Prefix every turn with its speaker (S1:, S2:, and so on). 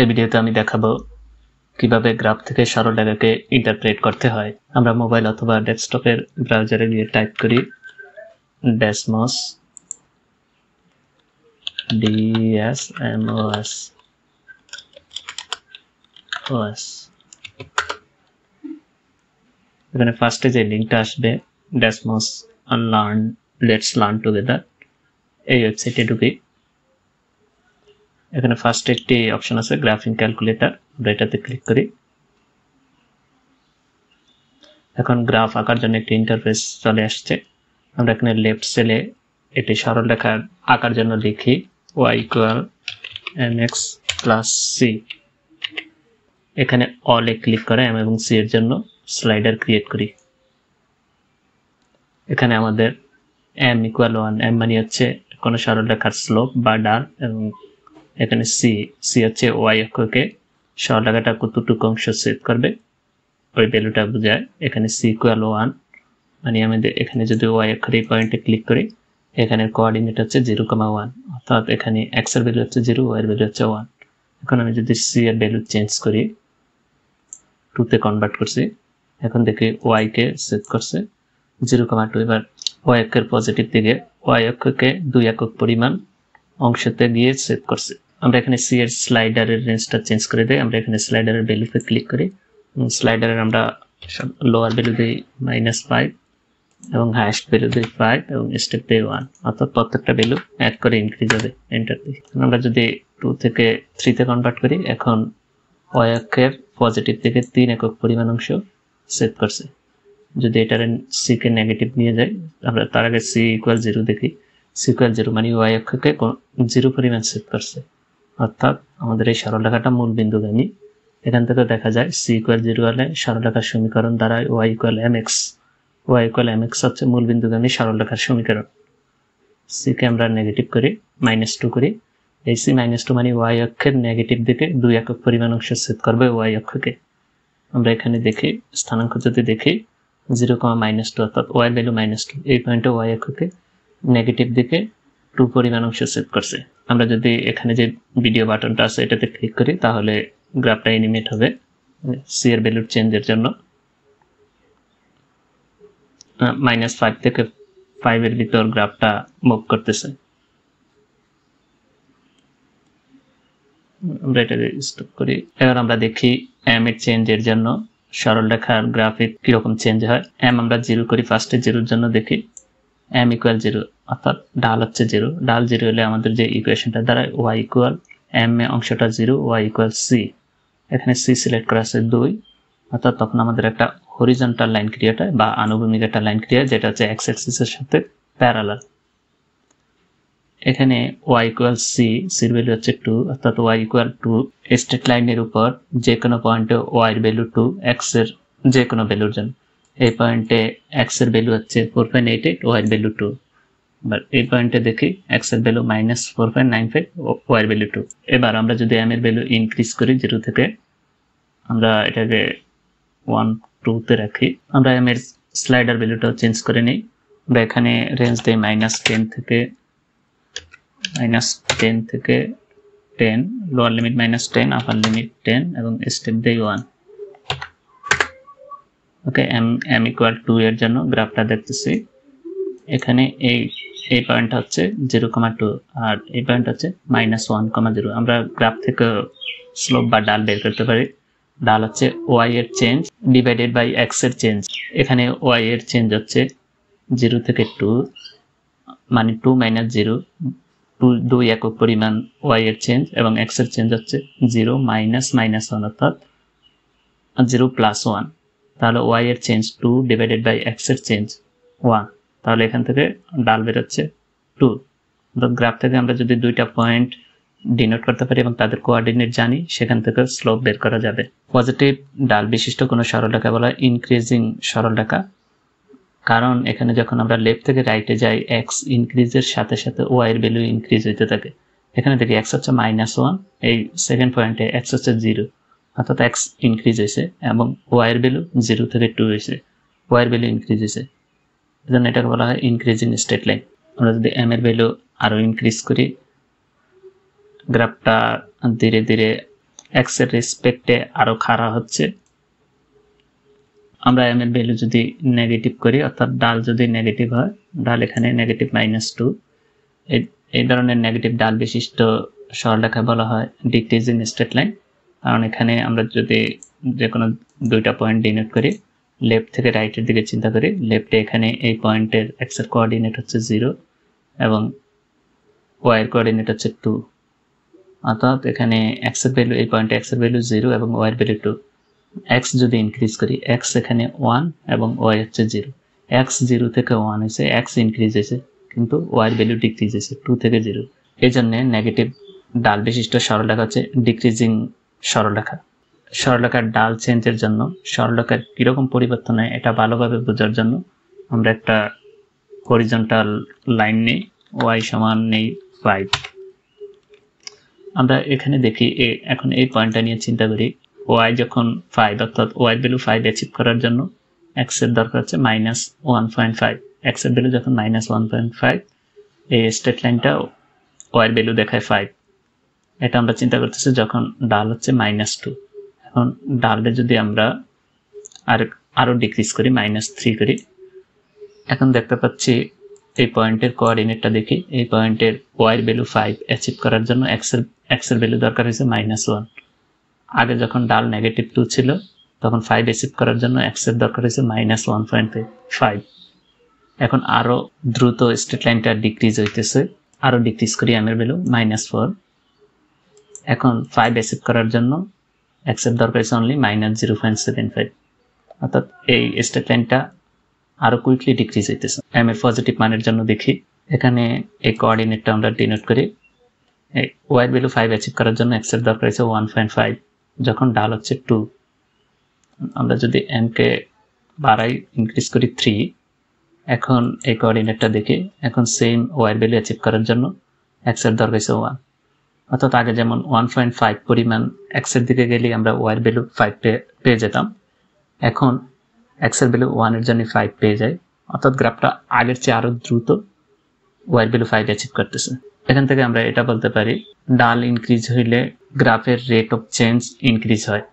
S1: এই ভিডিওতে আমি দেখাবো কীভাবে গ্রাফ থেকে সরল রেখাকে ইন্টারপ্রেট করতে হয়। আমরা মোবাইল অথবা ডেস্কটপের ব্রাউজারে গিয়ে টাইপ করি ডেসমস ডিএসএমওএস ওএস এখানে ফার্স্টে যে লিঙ্কটা আসবে Desmos learn let's learn together এই ওয়েবসাইটে ঢুকি। এখানে ফার্স্ট একটি অপশন আছে গ্রাফিং ক্যালকুলেটর আমরা এটাতে ক্লিক করি। এখন গ্রাফ আঁকার জন্য একটি ইন্টারফেস চলে আসছে। আমরা এখানে লেফট সেলে এটি সরল রেখার আঁকার জন্য লিখি Y equal M X plus C এখানে অলে ক্লিক করে এম এবং সি এর জন্য স্লাইডার ক্রিয়েট করি। এখানে আমাদের এম ইকুয়াল ওয়ান এম মানে হচ্ছে কোনো সরল রেখার স্লোপ বা ডাল এবং এখানে সি সি হচ্ছে ওয়াই অক্ষকে সরলরেখাটা কতটুকু অংশ সেভ করবে? ওই ভ্যালুটা বোঝায়, এখানে সি ইকুয়াল ওয়ান মানে আমাদের এখানে যদি ওয়াই অক্ষর এই পয়েন্টে ক্লিক করি, এখানে কোঅর্ডিনেট হচ্ছে জিরো কমা ওয়ান অর্থাৎ এখানে এক্সের ভ্যালু হচ্ছে জিরো ওয়াই এর ভ্যালু হচ্ছে ওয়ান এখন আমি যদি সি এর ভ্যালু চেঞ্জ করি টুতে কনভার্ট করছি, এখন দেখি ওয়াই কে সেট করছে জিরো কমা টু এবার ওয়াই অক্ষের পজিটিভ দিকে ওয়াই অক্ষকে দুই একক পরিমাণ অংশতে গিয়ে সেভ করছে। আমরা এখানে সি এর স্লাইডারের রেঞ্জটা চেঞ্জ করে দিই। আমরা এখানে স্লাইডারের ভ্যালুতে ক্লিক করি। স্লাইডারের আমরা লোয়ার ভ্যালু দিই মাইনাস ফাইভ এবং হাইয়েস্ট ভ্যালু দিই ফাইভ এবং স্টেপ দিই ওয়ান অর্থাৎ প্রত্যেকটা ভ্যালু এক করে ইনক্রিজ হবে। এন্টার দিই। আমরা যদি টু থেকে থ্রিতে কনভার্ট করি, এখন ওয়াই অক্ষের পজিটিভ থেকে তিন একক পরিমাণ অংশ সেট করছে। যদি এটার সি কে নেগেটিভ নিয়ে যাই, আমরা তার আগে সি ইকুয়াল জিরো দেখি। সি ইকুয়াল জিরো মানে ওয়াই অক্ষকে জিরো পরিমাণ সেট করছে। অর্থাৎ আমাদের এই সরলরেখাটা মূল বিন্দুগামী। এখান থেকে দেখা যায় সি ইকুয়াল জিরো হলে সরলরেখার সমীকরণ দ্বারা Y equal M X Y equal M X হচ্ছে মূল বিন্দুগামী সরলরেখার সমীকরণ। সিকে আমরা নেগেটিভ করি মাইনাস টু করি। এই সি মাইনাস টু মানে ওয়াই অক্ষের নেগেটিভ দিকে দুই একক পরিমাণ অংশ সেট করবে ওয়াই অক্ষকে। আমরা এখানে দেখি, স্থানাঙ্ক যদি দেখি জিরো কমা মাইনাস টু অর্থাৎ ওয়াই ভ্যালু মাইনাস টু এই পয়েন্টে ওয়াই অক্ষকে নেগেটিভ দিকে টু পরিমাণ অংশ সেট করছে। আমরা যদি এখানে যে ভিডিও বাটনটা আছে, এটাতে ক্লিক করি, তাহলে গ্রাফটা এনিমেট হবে সি এর ভ্যালুর চেঞ্জের জন্য। মাইনাস ফাইভ থেকে ফাইভের ভিতর গ্রাফটা মুভ করতেছে। আমরা এটা স্টপ করি। এবার আমরা দেখি এম এর চেঞ্জের জন্য সরল রেখার গ্রাফিক কীরকম চেঞ্জ হয়। এম আমরা জিরো করি ফার্স্টে জিরোর জন্য দেখি। এম ইকুয়াল জিরো অর্থাৎ ডাল হচ্ছে জিরো ডাল জিরো হলে আমাদের যে ইকুয়েশনটা দ্বারা ওয়াই ইকুয়াল এম এ অংশটা জিরো ওয়াই ইকুয়াল সি এখানে সি সিলেক্ট করা আছে দুই, অর্থাৎ তখন আমাদের একটা হরিজন্টাল লাইন ক্রিয়েট বা আনুভূমিক একটা লাইন ক্রিয়া যেটা হচ্ছে এক্স এক্সিসের সাথে প্যারালাল এখানে ওয়াই ইকুয়াল সি সির ভ্যালু হচ্ছে টু অর্থাৎ ওয়াই ইকুয়াল টু স্টেট লাইনের উপর যে কোনো পয়েন্টে ওয়াই এর ভ্যালু টু এক্সের যে কোনো ভ্যালুর জন্য। এই পয়েন্টে এক্সের ভ্যালু হচ্ছে four point eight eight Y value two এবার এই পয়েন্টে দেখি এক্সের value minus four point nine five Y value two এবার আমরা যদি এম এর ভ্যালু ইনক্রিজ করি জিরো থেকে আমরা এটাকে ওয়ান টুতে রাখি। আমরা এম এর স্লাইডার ভ্যালুটাও চেঞ্জ করে নিই। আমরা এখানে রেঞ্জ দিই মাইনাস টেন থেকে মাইনাস টেন থেকে ten lower limit minus ten upper limit ten এবং স্টেপ দেই one okay M M equal two এর জন্য গ্রাফটা দেখতেছি। এখানে এই এই পয়েন্ট হচ্ছে জিরো কমা টু আর এই পয়েন্ট হচ্ছে মাইনাস ওয়ান কমা জিরো আমরা গ্রাফ থেকে স্লোপ বা ডাল বের করতে পারি। ডাল হচ্ছে ওয়াই এর চেঞ্জ ডিভাইডেড বাই এক্সের চেঞ্জ এখানে ওয়াই এর চেঞ্জ হচ্ছে জিরো থেকে টু মানে টু মাইনাস জিরো টু দুই একক পরিমাণ ওয়াই এর চেঞ্জ এবং এক্সের চেঞ্জ হচ্ছে জিরো মাইনাস মাইনাস ওয়ান অর্থাৎ জিরো প্লাস ওয়ান তাহলে ওয়াই এর চেঞ্জ টু ডিভাইডেড বাই এক্সের চেঞ্জ ওয়ান তাহলে এখান থেকে ডাল বেরোচ্ছে টু অর্থাৎ গ্রাফ থেকে আমরা যদি দুইটা পয়েন্ট ডিনোট করতে পারি এবং তাদের কোঅর্ডিনেট জানি, সেখান থেকে স্লোপ বের করা যাবে। পজিটিভ ডাল বিশিষ্ট কোনো সরলরেখা বলা ইনক্রিজিং সরলরেখা কারণ এখানে যখন আমরা লেফট থেকে রাইটে যাই এক্স ইনক্রিজের সাথে সাথে ওয়াই এর ভ্যালু ইনক্রিজ হইতে থাকে। এখানে দেখি এক্স হচ্ছে মাইনাস ওয়ান এই সেকেন্ড পয়েন্টে এক্স হচ্ছে জিরো অর্থাৎ এক্স ইনক্রিজ হয়েছে এবং ওয়াই এর ভ্যালু জিরো থেকে টু হয়েছে। ওয়াই এর ভ্যালু ইনক্রিজ হয়েছে। এজন্য এটাকে বলা হয় ইনক্রিজিং স্টেট লাইন আমরা যদি এম এর ভ্যালু আরও ইনক্রিজ করি গ্রাফটা ধীরে ধীরে এক্সের রেসপেক্টে আরও খাড়া হচ্ছে। আমরা এম এর ভ্যালু যদি নেগেটিভ করি, অর্থাৎ ডাল যদি নেগেটিভ হয়, ডাল এখানে নেগেটিভ মাইনাস টু এই ধরনের নেগেটিভ ডাল বিশিষ্ট সরলরেখা বলা হয় ডিক্রিজিং স্ট্রেট লাইন কারণ এখানে আমরা যদি যে কোনো দুইটা পয়েন্ট ডিনোট করি লেফট থেকে রাইটের দিকে চিন্তা করি লেফটে এখানে এই পয়েন্টের এক্সের কোঅর্ডিনেট হচ্ছে জিরো এবং ওয়াইয়ের কোঅর্ডিনেট হচ্ছে টু অর্থাৎ এখানে এক্সের ভ্যালু এই পয়েন্টে এক্সের ভ্যালু জিরো এবং ওয়াইয়ের ভ্যালু টু এক্স যদি ইনক্রিজ করি এক্স এখানে ওয়ান এবং ওয়াই হচ্ছে জিরো এক্স জিরো থেকে ওয়ান হয়েছে এক্স ইনক্রিজ হয়েছে, কিন্তু ওয়াইয়ের ভ্যালু ডিক্রিজ হয়েছে টু থেকে জিরো এই জন্য নেগেটিভ ডাল বিশিষ্ট সরলরেখা হচ্ছে ডিক্রিজিং সরলরেখা। সরলরেখার ডাল চেঞ্জের জন্য, সরলরেখার কীরকম পরিবর্তন হয় এটা ভালোভাবে বোঝার জন্য আমরা একটা হরিজন্টাল লাইন নেই ওয়াই সমান নেই ফাইভ আমরা এখানে দেখি এখন এই পয়েন্টটা নিয়ে চিন্তা করি ওয়াই যখন ফাইভ অর্থাৎ ওয়াই ভ্যালু ফাইভ অ্যাচিভ করার জন্য এক্সের দরকার হচ্ছে মাইনাস ওয়ান পয়েন্ট ফাইভ এক্সের ভ্যালু যখন মাইনাস ওয়ান পয়েন্ট ফাইভ এই স্টেট লাইনটা ওয়াই ভ্যালু দেখায় ফাইভ এটা আমরা চিন্তা করতেছি যখন ডাল হচ্ছে মাইনাস টু এখন ডালে যদি আমরা আর আরও ডিক্রিজ করি মাইনাস থ্রি করি, এখন দেখতে পাচ্ছি এই পয়েন্টের কোঅর্ডিনেটটা দেখি। এই পয়েন্টের ওয়াইয়ের ভ্যালু ফাইভ অ্যাচিভ করার জন্য এক্সের এক্সের ভ্যালু দরকার হয়েছে মাইনাস ওয়ান আগে যখন ডাল নেগেটিভ টু ছিল, তখন ফাইভ অ্যাচিভ করার জন্য এক্সের দরকার হয়েছে মাইনাস ওয়ান পয়েন্ট ফাইভ এখন আরও দ্রুত স্ট্রেট লাইনটা ডিক্রিজ হইতেছে আরও ডিক্রিজ করি এর ভ্যালু মাইনাস ফোর এখন ফাইভ অ্যাচিভ করার জন্য এক্সের দরকার হচ্ছে only minus zero point seven five অর্থাৎ এই স্টেট লাইনটা আরও কুইকলি ডিক্রিজ হইতেছে। এম এর পজিটিভ মানের জন্য দেখি। এখানে এই কোঅর্ডিনেটটা আমরা ডিনোট করি। এই ওয়াইড ভ্যালু ফাইভ অ্যাচিভ করার জন্য এক্সের দরকার হচ্ছে ওয়ান পয়েন্ট ফাইভ যখন ডাল হচ্ছে টু আমরা যদি এমকে বাড়াই ইনক্রিজ করি থ্রি এখন এই কোঅর্ডিনেটটা দেখি। এখন সেম ওয়াইড ভ্যালু অ্যাচিভ করার জন্য এক্সের দরকার হচ্ছে ওয়ান অর্থাৎ আগে যেমন ওয়ান পয়েন্ট ফাইভ পরিমাণ এক্সের দিকে গেলেই আমরা ওয়াইয়ের ভ্যালু ফাইভ পেয়ে যেতাম। এখন এক্সের ভ্যালু ওয়ানের জন্য ফাইভ পেয়ে যায় অর্থাৎ গ্রাফটা আগের চেয়ে আরও দ্রুত ওয়াইয়ের ভ্যালু ফাইভ অ্যাচিভ করতেছে। এখান থেকে আমরা এটা বলতে পারি ডাল ইনক্রিজ হইলে গ্রাফের রেট অফ চেঞ্জ ইনক্রিজ হয়।